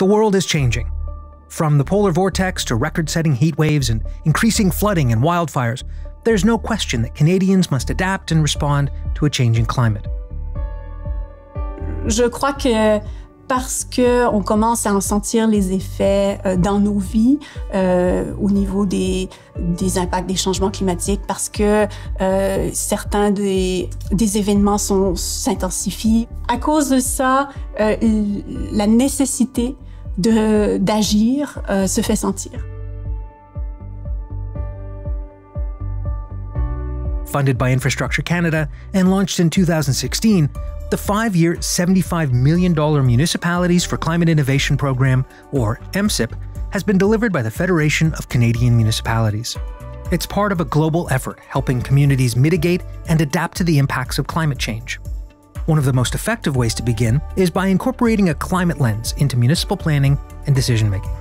The world is changing. From the polar vortex to record setting heat waves and increasing flooding and wildfires, there's no question that Canadians must adapt and respond to a changing climate. Je crois que parce qu'on commence à en sentir les effets euh, dans nos vies euh, au niveau des, des, impacts des changements climatiques, parce que euh, certains des, des événements s'intensifient. À cause de ça, euh, la nécessité d'agir euh, se fait sentir. Funded by Infrastructure Canada and launched in 2016, the five year, $75 million Municipalities for Climate Innovation Program, or MCIP, has been delivered by the Federation of Canadian Municipalities. It's part of a global effort helping communities mitigate and adapt to the impacts of climate change. One of the most effective ways to begin is by incorporating a climate lens into municipal planning and decision making.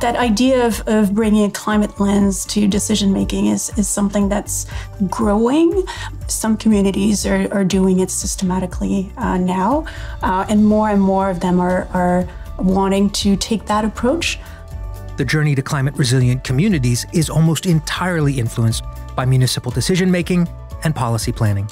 That idea of, of bringing a climate lens to decision making is, is something that's growing. Some communities are, are doing it systematically uh, now, uh, and more and more of them are, are wanting to take that approach. The journey to climate resilient communities is almost entirely influenced by municipal decision making and policy planning.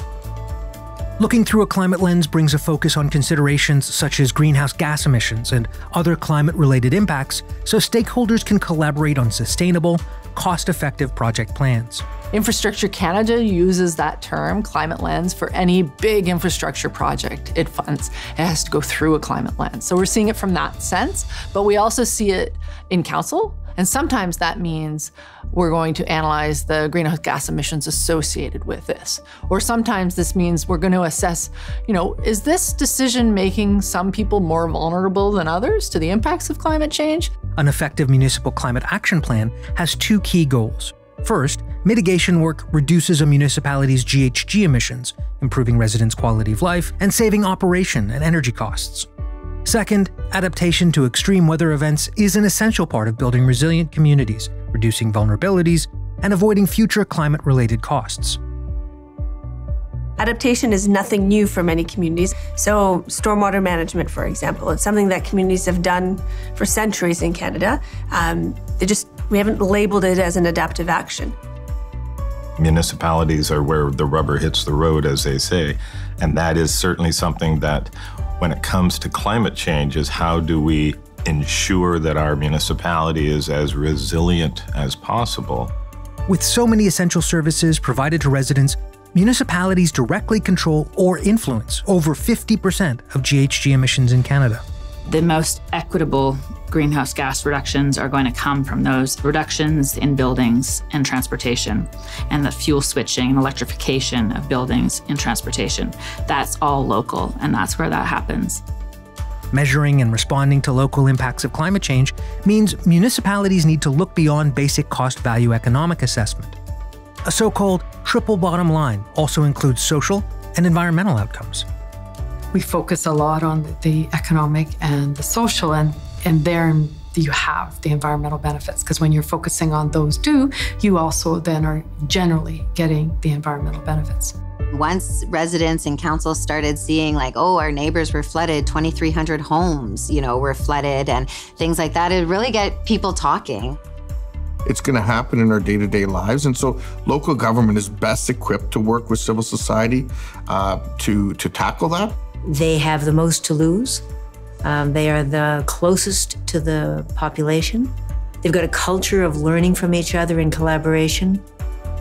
Looking through a climate lens brings a focus on considerations such as greenhouse gas emissions and other climate related impacts so stakeholders can collaborate on sustainable, cost effective project plans. Infrastructure Canada uses that term, climate lens, for any big infrastructure project it funds. It has to go through a climate lens. So we're seeing it from that sense, but we also see it in council and sometimes that means we're going to analyze the greenhouse gas emissions associated with this. Or sometimes this means we're going to assess, you know, is this decision making some people more vulnerable than others to the impacts of climate change? An effective municipal climate action plan has two key goals. First, mitigation work reduces a municipality's GHG emissions, improving residents' quality of life and saving operation and energy costs. Second, adaptation to extreme weather events is an essential part of building resilient communities, reducing vulnerabilities, and avoiding future climate related costs. Adaptation is nothing new for many communities. So, stormwater management, for example, it's something that communities have done for centuries in Canada. Um, they just we haven't labeled it as an adaptive action. Municipalities are where the rubber hits the road, as they say, and that is certainly something that when it comes to climate change is how do we ensure that our municipality is as resilient as possible. With so many essential services provided to residents, municipalities directly control or influence over 50% of GHG emissions in Canada. The most equitable greenhouse gas reductions are going to come from those reductions in buildings and transportation and the fuel switching and electrification of buildings and transportation. That's all local, and that's where that happens. Measuring and responding to local impacts of climate change means municipalities need to look beyond basic cost value economic assessment. A so called triple bottom line also includes social and environmental outcomes. We focus a lot on the economic and the social, and and there you have the environmental benefits because when you're focusing on those two, you also then are generally getting the environmental benefits. Once residents and council started seeing like, oh, our neighbors were flooded, 2,300 homes, you know, were flooded and things like that, it really get people talking. It's going to happen in our day-to-day lives, and so local government is best equipped to work with civil society uh, to to tackle that. They have the most to lose. Um, they are the closest to the population. They've got a culture of learning from each other in collaboration.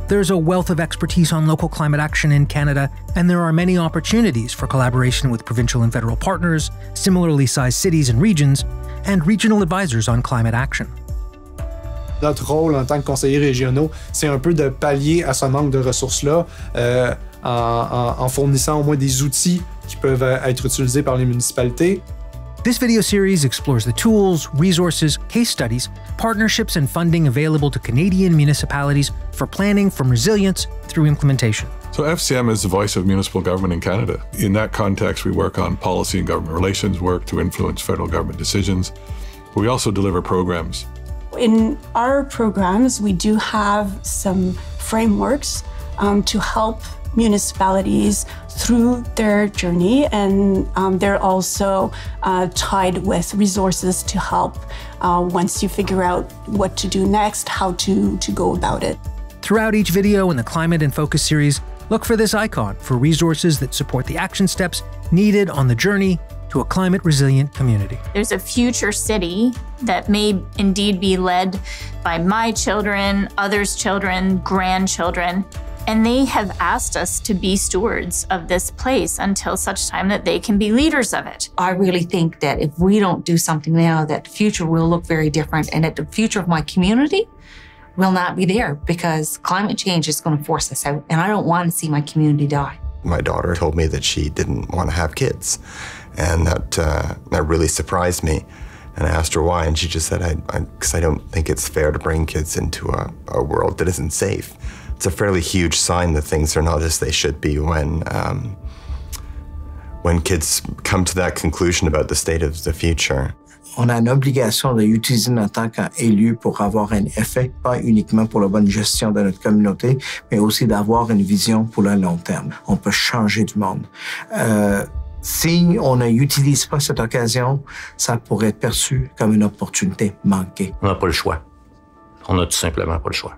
There's a wealth of expertise on local climate action in Canada, and there are many opportunities for collaboration with provincial and federal partners, similarly sized cities and regions, and regional advisors on climate action. Notre rôle en tant que conseillers régionaux, c'est un peu de pallier à ce manque de ressources-là euh, en, en, en fournissant au moins des outils qui peuvent être utilisés par les municipalités. This video series explores the tools, resources, case studies, partnerships, and funding available to Canadian municipalities for planning from resilience through implementation. So, FCM is the voice of municipal government in Canada. In that context, we work on policy and government relations work to influence federal government decisions. But we also deliver programs. In our programs, we do have some frameworks um, to help municipalities through their journey, and um, they're also uh, tied with resources to help uh, once you figure out what to do next, how to, to go about it. Throughout each video in the Climate in Focus series, look for this icon for resources that support the action steps needed on the journey to a climate resilient community. There's a future city that may indeed be led by my children, others' children, grandchildren. And they have asked us to be stewards of this place until such time that they can be leaders of it. I really think that if we don't do something now, that the future will look very different and that the future of my community will not be there because climate change is going to force us out. And I don't want to see my community die. My daughter told me that she didn't want to have kids. And that, uh, that really surprised me. And I asked her why, and she just said, because I, I, I, don't think it's fair to bring kids into a, a, world that isn't safe. It's a fairly huge sign that things are not as they should be when, um, when kids come to that conclusion about the state of the future. on a une obligation d'utiliser notre temps quand élu pour avoir un effet, pas uniquement pour la bonne gestion de notre communauté, mais aussi d'avoir une vision pour le long terme. On peut changer du monde. Euh, si on n'utilise pas cette occasion, ça pourrait être perçu comme une opportunité manquée. On n'a pas le choix. On n'a tout simplement pas le choix.